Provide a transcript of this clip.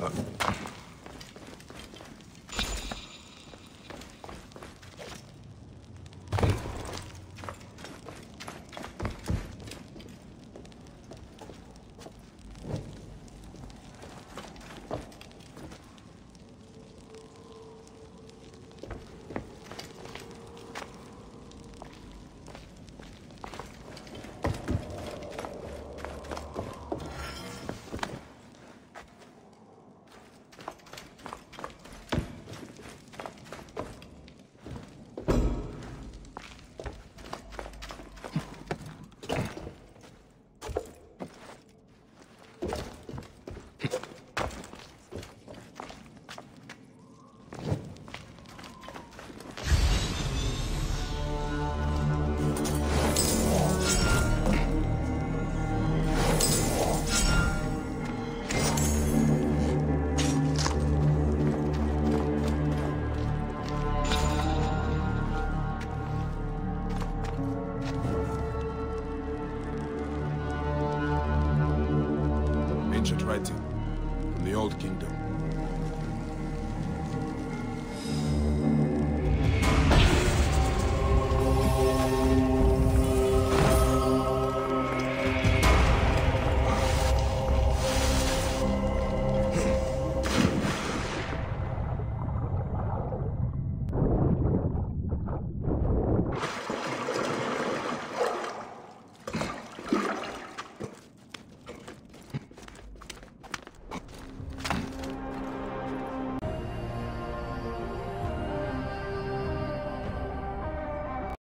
Uh Ancient writing from the Old Kingdom.